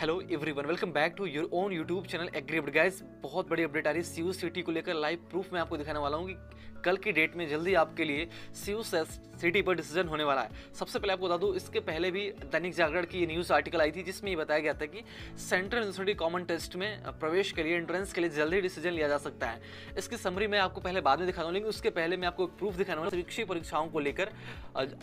Hello everyone welcome back to your own YouTube channel agri update guys बहुत बड़ी update आ रही है CU city को लेकर लाइव प्रूफ मैं आपको दिखाने वाला हूँ कि कल की डेट में जल्दी आपके लिए सीयू सिटी पर डिसीज़न होने वाला है। सबसे पहले आपको बता दूँ, इसके पहले भी दैनिक जागरण की ये न्यूज़ आर्टिकल आई थी, जिसमें ये बताया गया था कि सेंट्रल यूनिवर्सिटी कॉमन टेस्ट में प्रवेश के लिए एंट्रेंस के लिए जल्दी डिसीज़न लिया जा सकता है। इसकी समरी मैं आपको पहले बाद में दिखाता हूँ, लेकिन उसके पहले मैं आपको प्रूफ दिखाने वाला शिक्षी परीक्षाओं को लेकर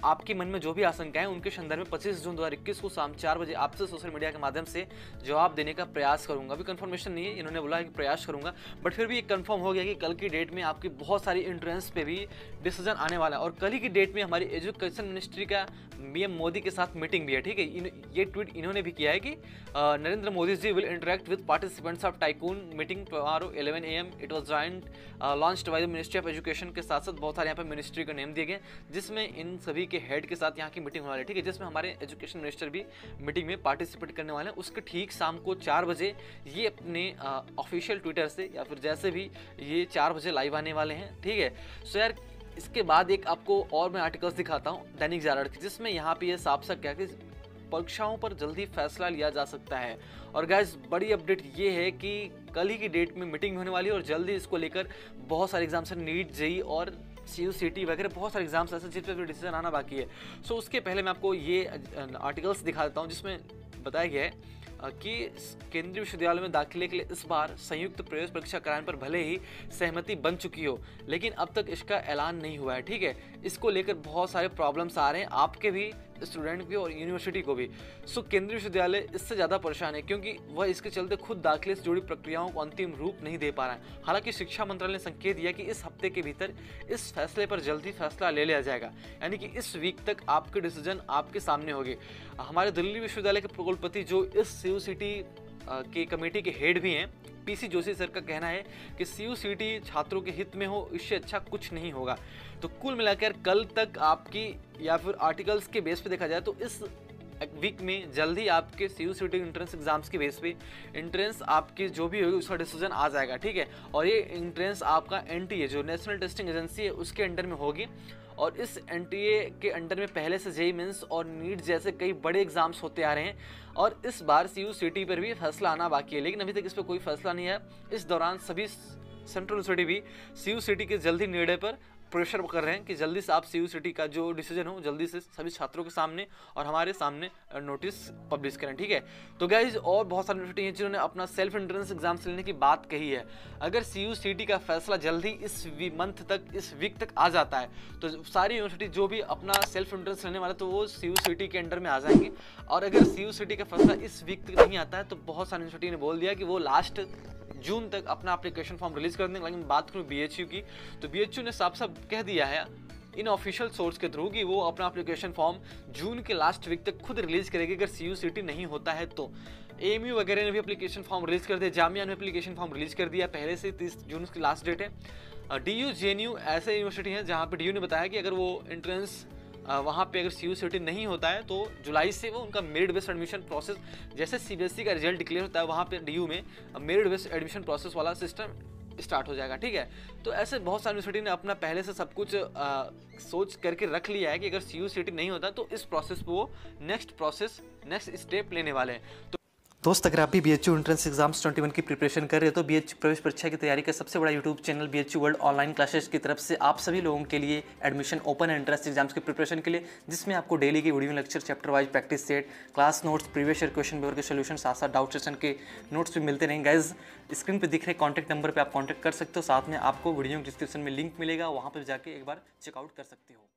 आपके मन में जो भी आशंकाएँ उनके संदर्भ में पच्चीस जून दो हज़ार इक्कीस को शाम चार बजे आपसे सोशल मीडिया के माध्यम से जवाब देने का प्रयास करूँगा। अभी कंफर्मेशन नहीं है, इन्होंने बोला कि प्रयास करूँगा बट फिर भी एक कंफर्म हो गया कि कल की डेट में आपकी बहुत सारी एंट्रेंस पे भी डिसीज़न आने वाला है। और कल ही की डेट में हमारी एजुकेशन मिनिस्ट्री का पीएम मोदी के साथ मीटिंग भी है, ठीक है? ये ट्वीट इन्होंने भी किया है कि Narendra Modi ji will interact with participants of tycoon meeting tomorrow 11 AM it was joint launched by the ministry of education के साथ साथ बहुत सारे यहाँ पे मिनिस्ट्री के नेम दिए गए, जिसमें इन सभी के हेड के साथ यहाँ की मीटिंग होने वाली है, ठीक है? जिसमें हमारे एजुकेशन मिनिस्टर भी मीटिंग में पार्टिसिपेट करने वाले हैं। उसके ठीक शाम को चार बजे ये अपने ऑफिशियल ट्विटर से या फिर जैसे भी ये चार बजे लाइव आने वाले हैं, ठीक है? सो यार, इसके बाद एक आपको और मैं आर्टिकल्स दिखाता हूँ, दैनिक जागरण की, जिसमें यहाँ पे ये साफ़ साफ़ क्या कि परीक्षाओं पर जल्दी फैसला लिया जा सकता है। और गैस बड़ी अपडेट ये है कि कल ही की डेट में मीटिंग होने वाली है और जल्दी इसको लेकर बहुत सारे एग्ज़ाम्स नीट जेई और सी यू सी टी वगैरह, बहुत सारे एग्ज़ाम्स ऐसे जिस पर डिसीज़न आना बाकी है। सो उसके पहले मैं आपको ये आर्टिकल्स दिखा देता हूँ, जिसमें बताया गया है कि केंद्रीय विश्वविद्यालय में दाखिले के लिए इस बार संयुक्त प्रवेश परीक्षा कराने पर भले ही सहमति बन चुकी हो, लेकिन अब तक इसका ऐलान नहीं हुआ है, ठीक है? इसको लेकर बहुत सारे प्रॉब्लम्स आ रहे हैं। आपके भी स्टूडेंट भी और यूनिवर्सिटी को भी। सो केंद्रीय विश्वविद्यालय इससे ज़्यादा परेशान है क्योंकि वह इसके चलते खुद दाखिले से जुड़ी प्रक्रियाओं को अंतिम रूप नहीं दे पा रहा है। हालाँकि शिक्षा मंत्रालय ने संकेत दिया कि इस हफ़्ते के भीतर इस फैसले पर जल्दी फैसला ले लिया जाएगा। यानी कि इस वीक तक आपके डिसीज़न आपके सामने होगी। हमारे दिल्ली विश्वविद्यालय के कुलपति जो इस सी की कमेटी के हेड भी हैं पीसी जोशी सर का कहना है कि सी छात्रों के हित में हो, इससे अच्छा कुछ नहीं होगा। तो कुल मिलाकर कल तक आपकी या फिर आर्टिकल्स के बेस पे देखा जाए तो इस वीक में जल्दी आपके C U C T entrance exams के बेस पे इंट्रेंस आपकी जो भी होगी उसका डिसीज़न आ जाएगा, ठीक है? और ये इंट्रेंस आपका एन टी ए जो नेशनल टेस्टिंग एजेंसी है, उसके अंडर में होगी। और इस एन टी ए के अंडर में पहले से जेई मीन्स और नीट जैसे कई बड़े एग्ज़ाम्स होते आ रहे हैं। और इस बार सी यू सी टी पर भी फैसला आना बाकी है, लेकिन अभी तक इस पर कोई फैसला नहीं है इस दौरान सभी सेंट्रल यूनिवर्सिटी भी सी यू सी टी के जल्दी निर्णय पर प्रेशर कर रहे हैं कि जल्दी से आप सी यू का जो डिसीज़न हो, जल्दी से सभी छात्रों के सामने और हमारे सामने नोटिस पब्लिश करें, ठीक है? तो गाइज़ और बहुत सारी यूनिवर्सिटी हैं जिन्होंने अपना सेल्फ एंट्रेंस एग्ज़ाम लेने की बात कही है। अगर सी यू का फैसला जल्दी इस मंथ तक, इस वीक तक आ जाता है तो सारी यूनिवर्सिटी जो भी अपना सेल्फ एंट्रेंस लेने वाले तो वो सी यू के अंडर में आ जाएँगे। और अगर सी यू का फैसला इस वीक तक नहीं आता है तो बहुत सारी यूनिवर्सिटी ने बोल दिया कि वो लास्ट जून तक अपना एप्लीकेशन फॉर्म रिलीज़ कर देंगे। लेकिन बात करूँ बी की तो बीएचयू ने साफ़ साफ़ कह दिया है, इन ऑफिशियल सोर्स के थ्रू कि वो अपना एप्लीकेशन फॉर्म जून के लास्ट वीक तक खुद रिलीज़ करेगी। अगर सी यू नहीं होता है तो। एम वगैरह ने भी एप्लीकेशन फॉर्म रिलीज़ कर दिया, जामिया ने एप्लीकेशन फॉर्म रिलीज़ कर दिया, पहले से तीस जून की लास्ट डेट है। डी यू जे ऐसे यूनिवर्सिटी हैं जहाँ पर DU ने बताया कि अगर वो एंट्रेंस वहाँ पे अगर सी यू नहीं होता है तो जुलाई से वो उनका मेरिट बेस्ड एडमिशन प्रोसेस जैसे सी e का रिज़ल्ट डिक्लेयर होता है वहाँ पे डी में मेरिट बेस्ड एडमिशन प्रोसेस वाला सिस्टम स्टार्ट हो जाएगा ठीक है? तो ऐसे बहुत सारी यूनिवर्सिटी ने अपना पहले से सब कुछ आ, सोच करके रख लिया है कि अगर सी यू नहीं होता तो इस प्रोसेस पर वो नेक्स्ट प्रोसेस नेक्स्ट स्टेप लेने वाले हैं। तो दोस्त, अगर आप भी B H U entrance exams twenty one की प्रिपरेशन कर रहे हो तो बी एच प्रवेश परीक्षा की तैयारी का सबसे बड़ा YouTube channel B H U world online classes की तरफ़ से आप सभी लोगों के लिए एडमिशन ओपन एंट्रेंस एग्ज़ाम्स की प्रिपरेशन के लिए, जिसमें आपको डेली की video lecture chapter wise practice set class notes previous year question paper के सोल्यूशन साथ साथ डाउट सेशन के नोट्स भी मिलते रहेंगे। गाइज़ स्क्रीन पर दिख रहे कॉन्टैक्ट नंबर पर आप कॉन्टैक्ट कर सकते हो। साथ में आपको वीडियो डिस्क्रिप्शन में लिंक मिलेगा, वहाँ पर जाकर एक बार चेकआउट कर सकते हो।